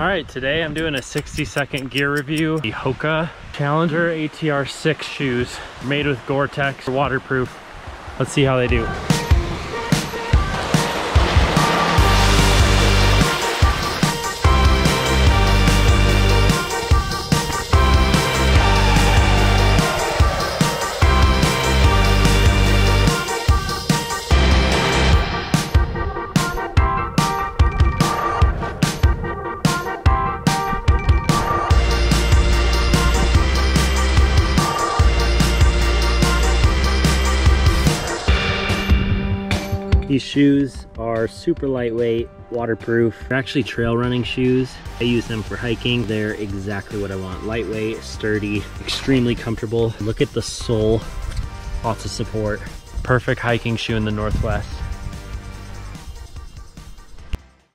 All right, today I'm doing a 60 second gear review. The Hoka Challenger ATR 6 shoes made with Gore-Tex, waterproof. Let's see how they do. These shoes are super lightweight, waterproof. They're actually trail running shoes. I use them for hiking. They're exactly what I want. Lightweight, sturdy, extremely comfortable. Look at the sole, lots of support. Perfect hiking shoe in the Northwest.